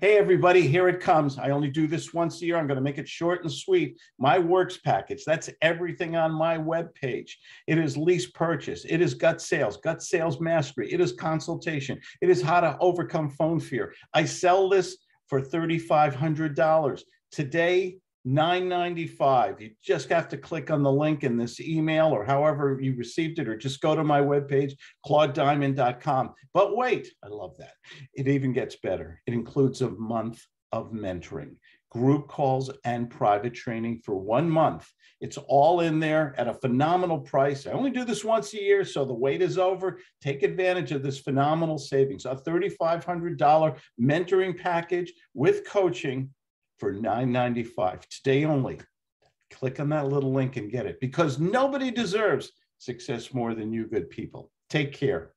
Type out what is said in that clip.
Hey, everybody, here it comes. I only do this once a year. I'm going to make it short and sweet. My works package, that's everything on my web page. It is lease purchase. It is GUTS sales, GUTS sales mastery. It is consultation. It is how to overcome phone fear. I sell this for $3,500. Today, 995 you just have to click on the link in this email or however you received it or just go to my webpage claudediamond.com but wait i love that. It even gets better. It includes a month of mentoring group calls and private training for one month. It's all in there at a phenomenal price. I only do this once a year so the wait is over. Take advantage of this phenomenal savings a $3500 mentoring package with coaching for $9.95 today only. Click on that little link and get it because nobody deserves success more than you good people. Take care.